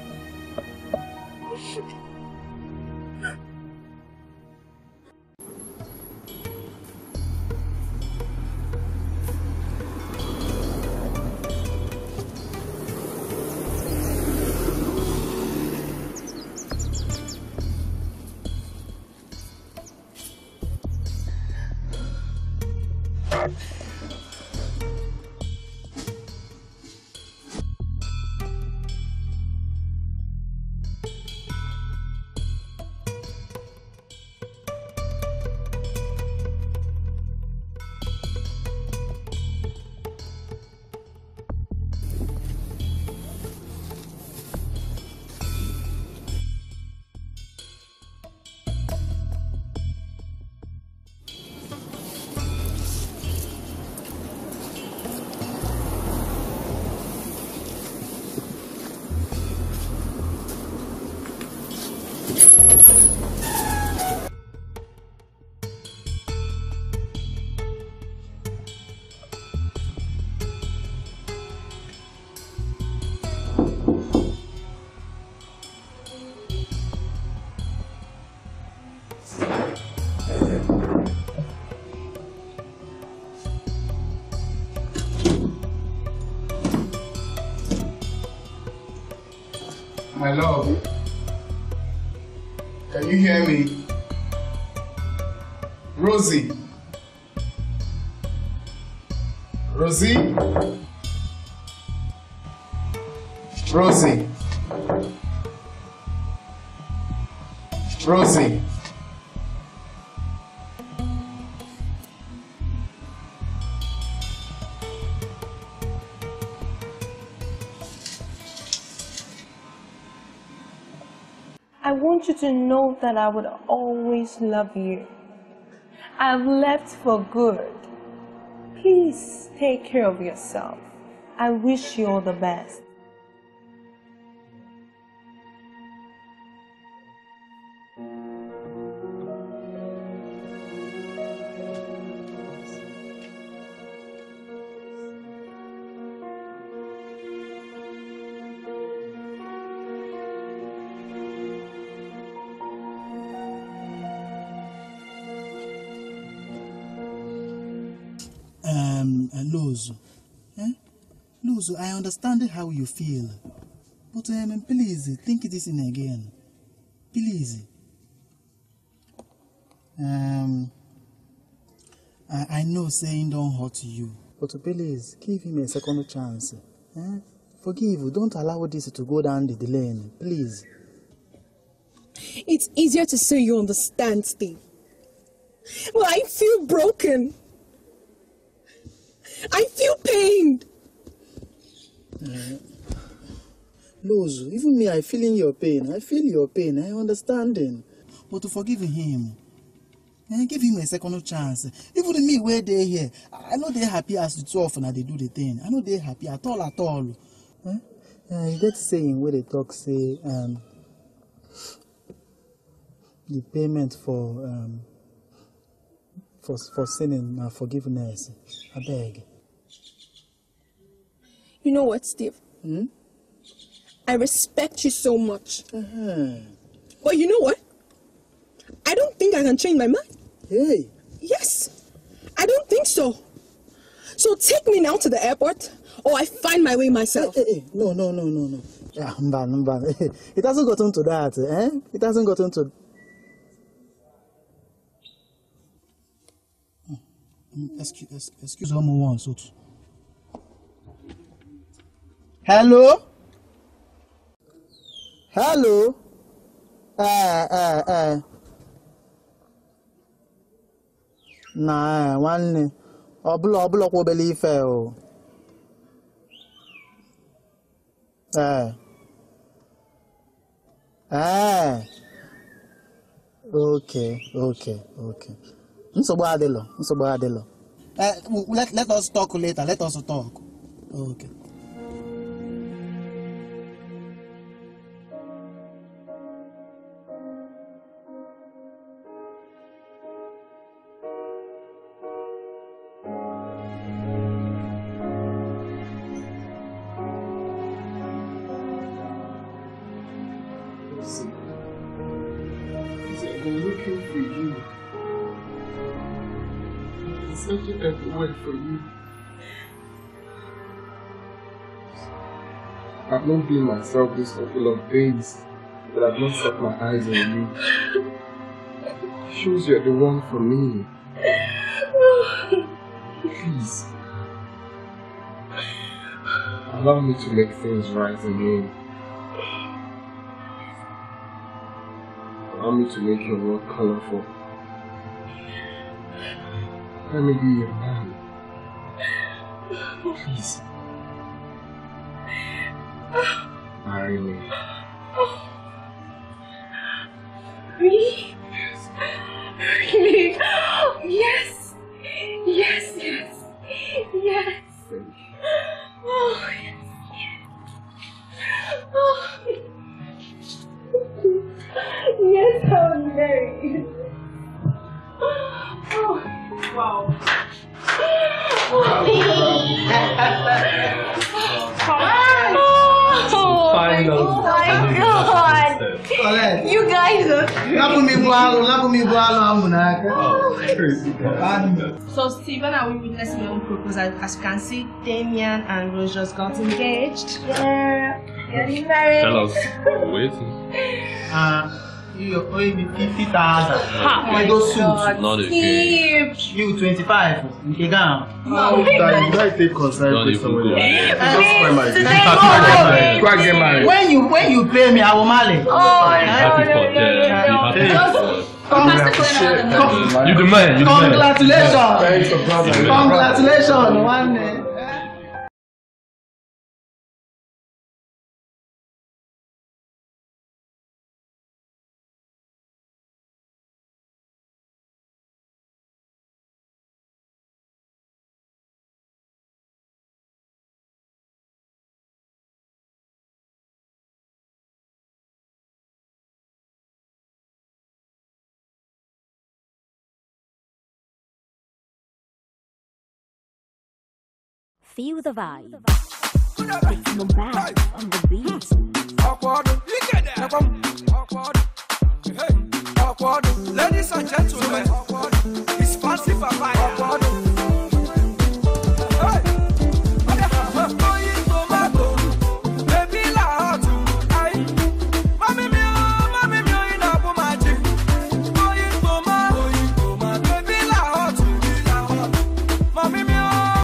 My love, can you hear me? Rosie. Rosie? Rosie. Rosie. To know that I would always love you. I've left for good. Please take care of yourself. I wish you all the best. Lozo, I understand how you feel. But um, please, think this in again. Please. Um, I, I know saying don't hurt you. But please, give him a second chance. Eh? Forgive, don't allow this to go down the lane. Please. It's easier to say you understand, Steve. Well, I feel broken. I feel pained. Uh, Lozo, even me, I feel in your pain. I feel your pain. I understand him. But to forgive him, eh, give him a second chance. Even me, where they here, I know they're happy as the two of them they do the thing. I know they're happy at all, at all. Eh? Uh, you get saying where they talk, say, um, the payment for um, for for sinning forgiveness abeg. You know what, Steve? Hmm? I respect you so much. Uh-huh. But you know what? I don't think I can change my mind. Hey. Yes. I don't think so. So take me now to the airport or I find my way myself. Hey, hey, no, no, no, no, no. Yeah, mban, mban. It hasn't gotten to that, eh? It hasn't gotten to. Mm, Excuse, excuse me one, so. Hello? Hello? Eh, eh, eh. Na, eh, nwanne. Ọbụla ọbụla kwa obele ife o. Ee. Ee. Okay, okay, okay. Nsogbu adịlọ, nsogbu adịlọ. Eh, let us talk later, let us talk. Okay. Not been myself this couple of days, but I've not set my eyes on you. Shows you're the one for me. Please. Allow me to make things right again. Allow me to make your world colorful. Let me be your man. Please. Really? Really? So Stephen, are we witnessing your own proposal? As you can see, Damien and Rose just got engaged. Yeah, getting married. Tell us. Waiting. Ah, you owe me 50,000. Oh my Ego suit. God, Not. Steve. You 25. Nke ga. Oh, Guy, guy take concern go there. Just spoil my day. oh, Go and get married. When you when you pay me, I will marry. Oh, Happy no, no, no, no, no. Just for them. Congratulations. You the man. You the man. Congratulations. Thanks for brother. Congratulations. One. Feel the vibe. It's the bag on the beat. Ladies and gentlemen, it's fancy for